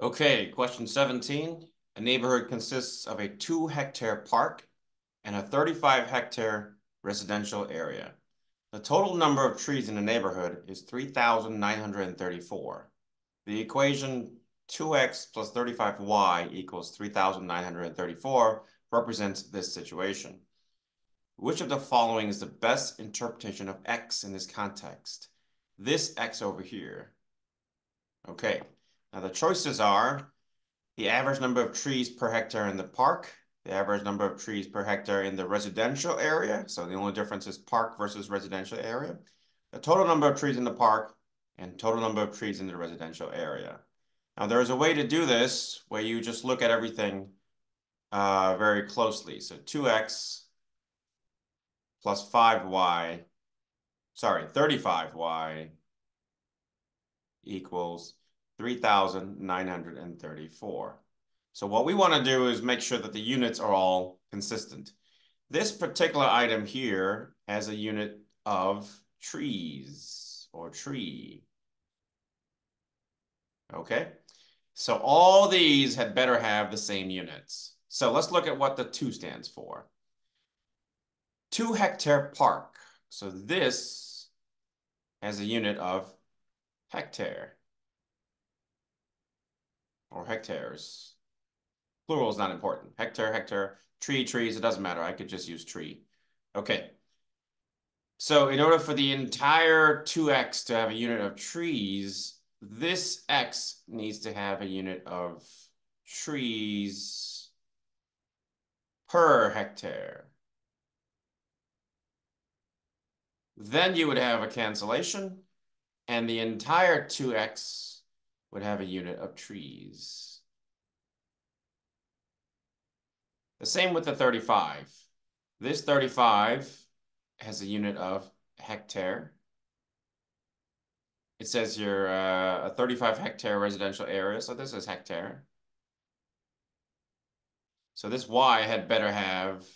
Okay, question 17. A neighborhood consists of a two hectare park and a 35 hectare residential area. The total number of trees in the neighborhood is 3,934. The equation 2x plus 35y equals 3,934 represents this situation. Which of the following is the best interpretation of x in this context? This x over here. Okay, now the choices are the average number of trees per hectare in the park, the average number of trees per hectare in the residential area. So the only difference is park versus residential area. The total number of trees in the park and total number of trees in the residential area. Now there is a way to do this where you just look at everything uh, very closely. So 2x plus 5y, sorry, 35y equals 3,934. So what we want to do is make sure that the units are all consistent. This particular item here has a unit of trees or tree. Okay, so all these had better have the same units. So let's look at what the two stands for. Two hectare park. So this has a unit of hectare or hectares. Plural is not important. Hectare, hectare, tree, trees, it doesn't matter. I could just use tree. Okay. So in order for the entire 2x to have a unit of trees, this x needs to have a unit of trees per hectare. Then you would have a cancellation, and the entire 2x would have a unit of trees. The same with the 35. This 35 has a unit of hectare. It says you're uh, a 35 hectare residential area, so this is hectare. So this Y had better have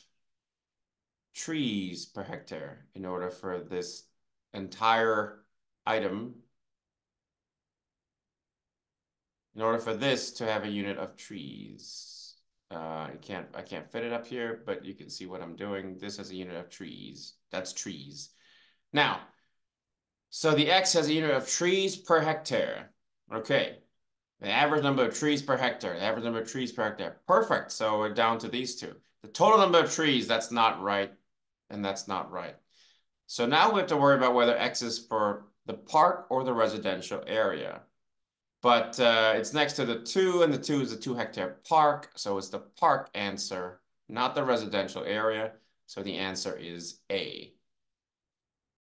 trees per hectare in order for this entire item in order for this to have a unit of trees. Uh, I can't I can't fit it up here, but you can see what I'm doing. This has a unit of trees. That's trees. Now, so the X has a unit of trees per hectare. Okay. The average number of trees per hectare, the average number of trees per hectare. Perfect. So we're down to these two. The total number of trees, that's not right. And that's not right. So now we have to worry about whether X is for the park or the residential area. But uh, it's next to the two, and the two is a two hectare park. So it's the park answer, not the residential area. So the answer is A.